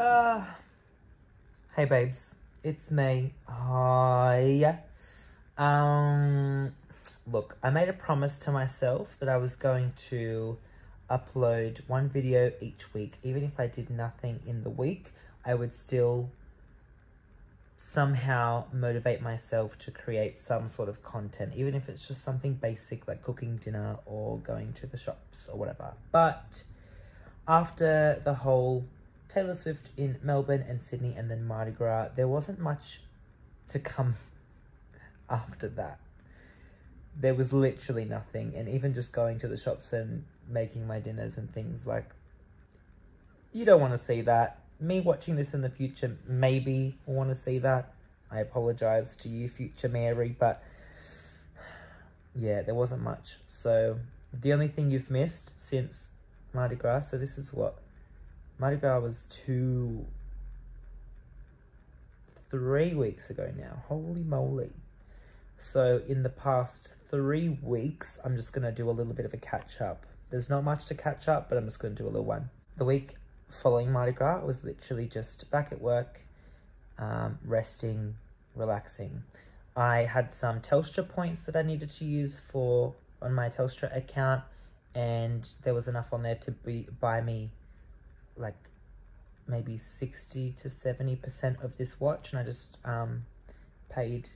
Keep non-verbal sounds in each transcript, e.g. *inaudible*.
Uh, hey babes, it's me. Hi. Um, look, I made a promise to myself that I was going to upload one video each week. Even if I did nothing in the week, I would still somehow motivate myself to create some sort of content, even if it's just something basic like cooking dinner or going to the shops or whatever. But after the whole Taylor Swift in Melbourne and Sydney and then Mardi Gras, there wasn't much to come *laughs* after that. There was literally nothing. And even just going to the shops and making my dinners and things like, you don't want to see that. Me watching this in the future, maybe want to see that. I apologize to you, future Mary, but *sighs* yeah, there wasn't much. So the only thing you've missed since Mardi Gras, so this is what Mardi Gras was two, three weeks ago now. Holy moly. So in the past three weeks, I'm just going to do a little bit of a catch up. There's not much to catch up, but I'm just going to do a little one. The week following Mardi Gras was literally just back at work, um, resting, relaxing. I had some Telstra points that I needed to use for on my Telstra account and there was enough on there to be buy me like maybe 60 to 70% of this watch and I just um, paid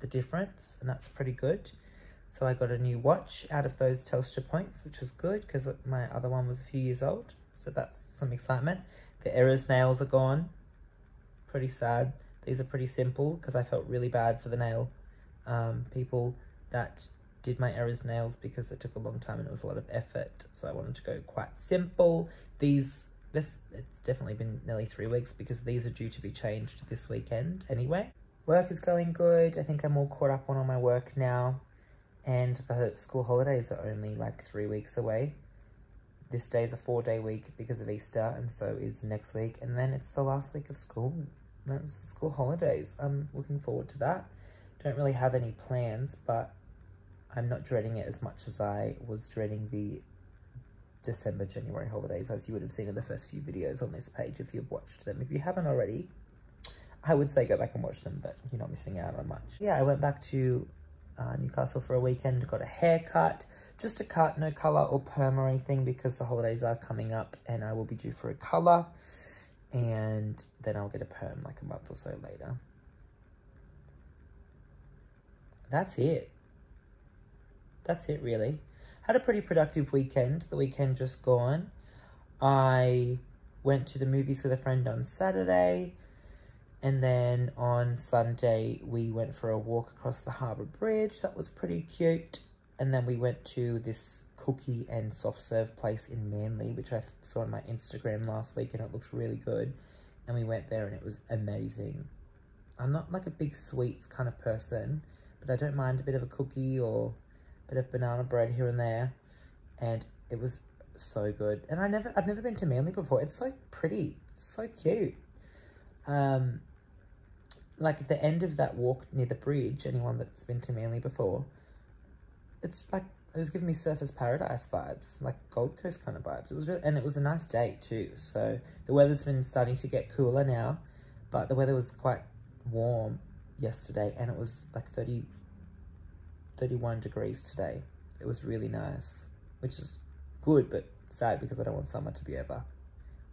the difference and that's pretty good. So I got a new watch out of those Telstra points, which was good because my other one was a few years old. So that's some excitement. The Eras nails are gone. Pretty sad. These are pretty simple because I felt really bad for the nail um, people that did my Eras nails because it took a long time and it was a lot of effort. So I wanted to go quite simple. These this it's definitely been nearly three weeks because these are due to be changed this weekend anyway. Work is going good. I think I'm all caught up on all my work now. And the school holidays are only like three weeks away. This day is a four day week because of Easter, and so is next week. And then it's the last week of school. That's the school holidays. I'm looking forward to that. Don't really have any plans, but I'm not dreading it as much as I was dreading the December, January holidays, as you would have seen in the first few videos on this page if you've watched them. If you haven't already, I would say go back and watch them, but you're not missing out on much. Yeah, I went back to uh, Newcastle for a weekend, got a haircut, just a cut, no colour or perm or anything because the holidays are coming up and I will be due for a colour and then I'll get a perm like a month or so later. That's it. That's it really had a pretty productive weekend. The weekend just gone. I went to the movies with a friend on Saturday. And then on Sunday, we went for a walk across the Harbour Bridge. That was pretty cute. And then we went to this cookie and soft serve place in Manly, which I saw on my Instagram last week and it looked really good. And we went there and it was amazing. I'm not like a big sweets kind of person, but I don't mind a bit of a cookie or bit of banana bread here and there, and it was so good. And I never, I've never been to Manly before. It's so pretty, so cute. Um, like at the end of that walk near the bridge, anyone that's been to Manly before, it's like it was giving me Surfers Paradise vibes, like Gold Coast kind of vibes. It was really, and it was a nice day too. So the weather's been starting to get cooler now, but the weather was quite warm yesterday, and it was like 30, 31 degrees today. It was really nice, which is good, but sad because I don't want summer to be over.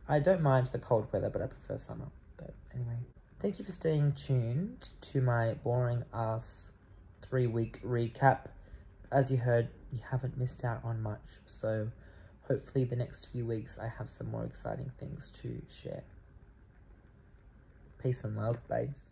I don't mind the cold weather, but I prefer summer. But anyway, thank you for staying tuned to my boring ass three week recap. As you heard, you haven't missed out on much, so hopefully the next few weeks I have some more exciting things to share. Peace and love, babes.